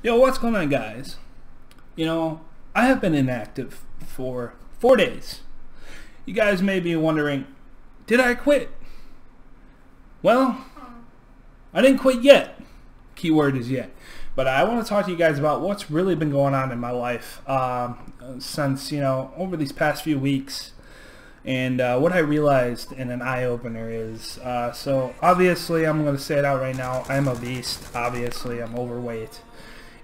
Yo, what's going on, guys? You know, I have been inactive for four days. You guys may be wondering, did I quit? Well, I didn't quit yet. Keyword is yet. But I want to talk to you guys about what's really been going on in my life um, since, you know, over these past few weeks. And uh, what I realized in an eye-opener is, uh, so obviously I'm going to say it out right now, I'm a beast. Obviously I'm overweight.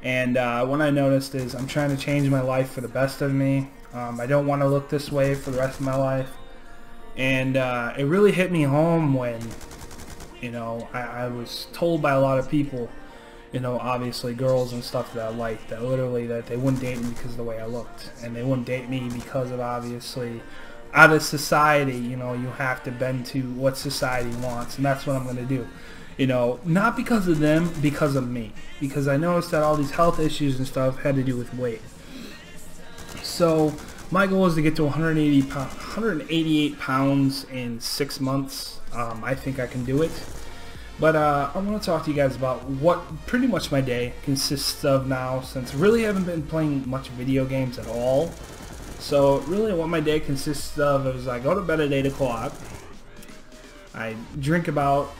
And uh, what I noticed is I'm trying to change my life for the best of me. Um, I don't want to look this way for the rest of my life. And uh, it really hit me home when, you know, I, I, was told by a lot of people, you know, obviously girls and stuff that I liked, that literally that they wouldn't date me because of the way I looked. And they wouldn't date me because of obviously out of society, you know, you have to bend to what society wants. And that's what I'm going to do you know, not because of them, because of me. Because I noticed that all these health issues and stuff had to do with weight. So my goal is to get to 180 188 pounds in six months. Um, I think I can do it. But uh, I want to talk to you guys about what pretty much my day consists of now since really haven't been playing much video games at all. So really what my day consists of is I go to bed at 8 o'clock. I drink about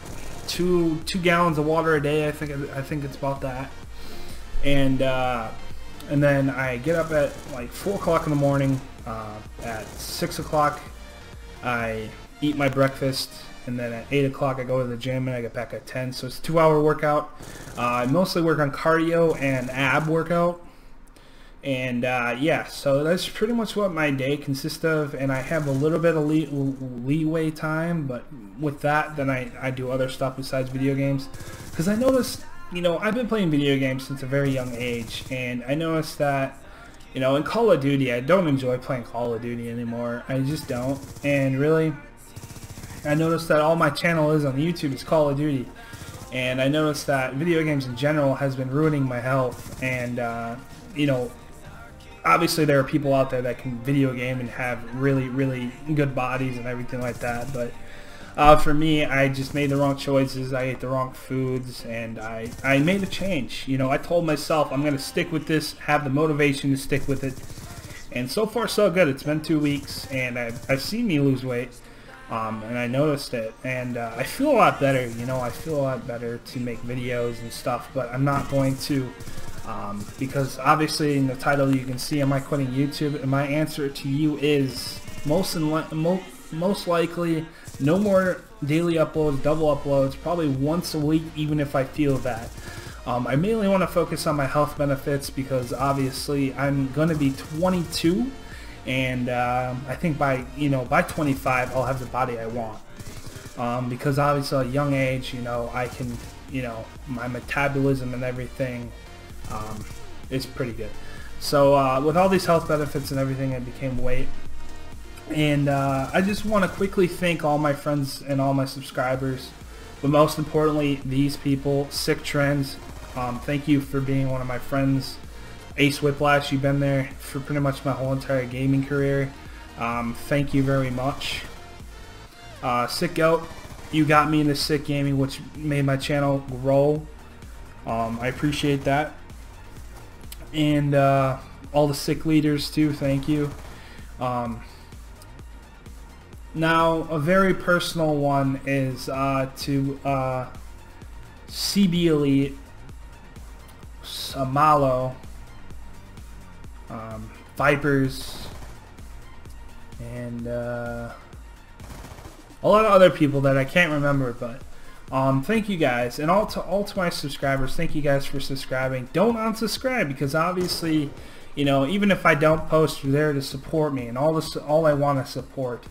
two two gallons of water a day. I think I think it's about that. And uh, and then I get up at like four o'clock in the morning. Uh, at six o'clock, I eat my breakfast, and then at eight o'clock I go to the gym and I get back at ten. So it's a two-hour workout. Uh, I mostly work on cardio and ab workout. And uh, yeah, so that's pretty much what my day consists of. And I have a little bit of lee leeway time, but with that, then I, I do other stuff besides video games. Because I noticed, you know, I've been playing video games since a very young age. And I noticed that, you know, in Call of Duty, I don't enjoy playing Call of Duty anymore. I just don't. And really, I noticed that all my channel is on YouTube is Call of Duty. And I noticed that video games in general has been ruining my health. And, uh, you know, obviously there are people out there that can video game and have really, really good bodies and everything like that. But uh, for me, I just made the wrong choices. I ate the wrong foods, and I, I made a change. You know, I told myself I'm going to stick with this, have the motivation to stick with it. And so far, so good. It's been two weeks, and I've, I've seen me lose weight. Um, and I noticed it, and uh, I feel a lot better. You know, I feel a lot better to make videos and stuff, but I'm not going to um, because obviously in the title you can see am I quitting YouTube and my answer to you is most, mo most likely no more daily uploads, double uploads, probably once a week even if I feel that. Um, I mainly want to focus on my health benefits because obviously I'm going to be 22 and uh, I think by you know by 25 I'll have the body I want um, because obviously at a young age you know I can you know my metabolism and everything um, is pretty good. So uh, with all these health benefits and everything, I became weight. And uh, I just want to quickly thank all my friends and all my subscribers, but most importantly, these people, Sick Trends. Um, thank you for being one of my friends. Ace Whiplash, you've been there for pretty much my whole entire gaming career. Um, thank you very much. Uh, Sick Goat, you got me into Sick Gaming, which made my channel grow. Um, I appreciate that and uh, all the sick leaders too. Thank you. Um, now, a very personal one is uh, to uh, CB Elite, Samalo, um, Vipers, and uh, a lot of other people that I can't remember, but um, thank you guys, and all to all to my subscribers. Thank you guys for subscribing. Don't unsubscribe because obviously, you know, even if I don't post, you're there to support me, and all this, all I want to support.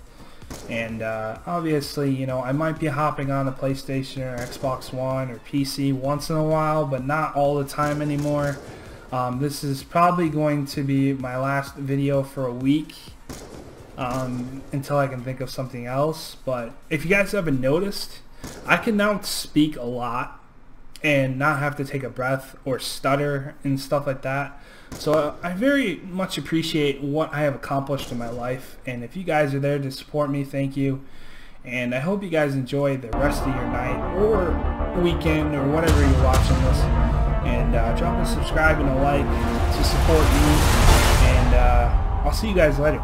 And uh, obviously, you know, I might be hopping on the PlayStation or Xbox One or PC once in a while, but not all the time anymore. Um, this is probably going to be my last video for a week um, until I can think of something else. But if you guys haven't noticed, I can now speak a lot and not have to take a breath or stutter and stuff like that. So I very much appreciate what I have accomplished in my life. And if you guys are there to support me, thank you. And I hope you guys enjoy the rest of your night or weekend or whatever you're watching this. And uh, drop a subscribe and a like to support me. And uh, I'll see you guys later.